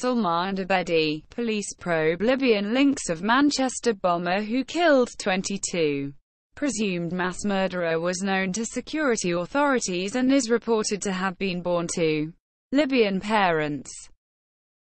Salman Abedi. Police probe Libyan links of Manchester bomber who killed 22. Presumed mass murderer was known to security authorities and is reported to have been born to Libyan parents.